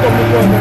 Gracias.